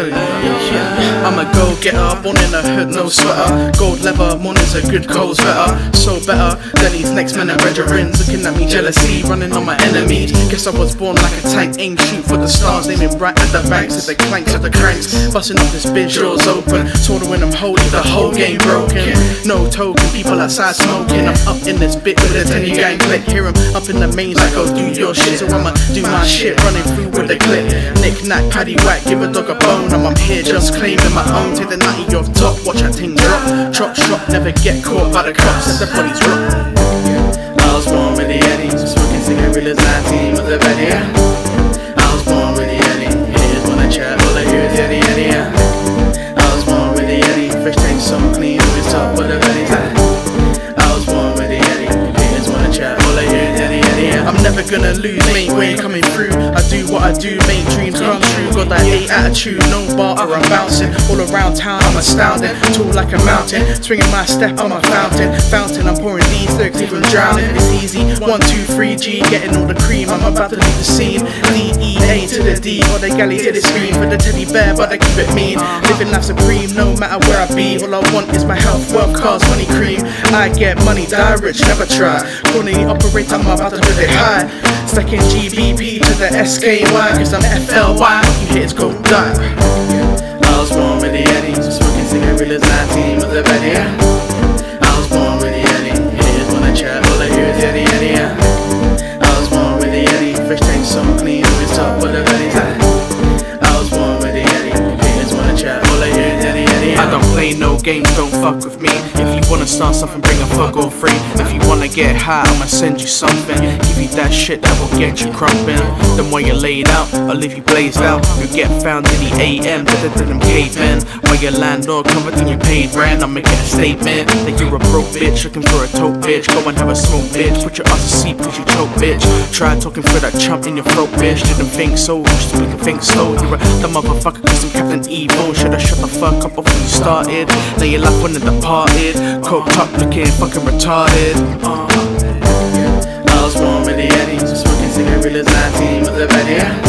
kidding go getter, born in the hood, no sweater. Gold leather, mornings a good cold sweater. So better than these next men and brethrens. Looking at me jealousy, running on my enemies. Guess I was born like a tank, aim shoot for the stars, aiming right at the banks, at the clanks of the cranks. Busting up this bitch, doors open. Told her when I'm holy, the whole game broken. No token, people outside smoking. I'm up in this bit with a 10 gang click. Hear 'em up in the mains, I go do your shit. So I'ma do my shit, running through with the clip. Knick knack, paddy whack, give a dog a bone. I'm, I'm here just claiming my own. Take the 90 off top, watch that ting drop. Chop shop, never get caught by the cops. Let the bodies drop. I was born with the Eddies, smoking cigarillas, 19 was a Betty. Gonna lose, mate, when coming through. I do what I do, make dreams come true. Got that A attitude, no barter, I'm bouncing all around town. I'm astounding, tall like a mountain, swinging my step on my fountain. Fountain, I'm pouring these lyrics, even drowning. It's easy. One, two, three, G, getting all the cream. I'm about to leave the scene. D E A to the D, or the galley to the screen for the teddy bear, but I keep it mean. Living life supreme, no matter where I be. All I want is my health, wealth, cars, money, cream. I get money, die rich, never try. Corny operator, I'm about to do it high. Stacking GBP to the SKY, cause I'm FLY. You hits go die. Games, don't fuck with me. If you wanna start something, bring a fuck or free. If you wanna get high, I'ma send you something. Give you that shit that will get you crumping. Then while you're laid out, I'll leave you blazed out. You get found in the AM, da da them cavemen. While your landlord covered in your paid rent, I'm making a statement that you're a broke bitch looking for a tote bitch. Go and have a smoke, bitch. Put your ass to sleep, cause you choke, bitch. Try talking for that chump in your throat, bitch. Didn't think so, just can think slow. You're a dumb motherfucker, cause I'm Captain Evil. Should've shut the fuck up before you started. Now you're left when it departed. Coked up, looking fucking retarded. Uh. I was born with the Eddies, smoking cigarillas, 19 was a Betty.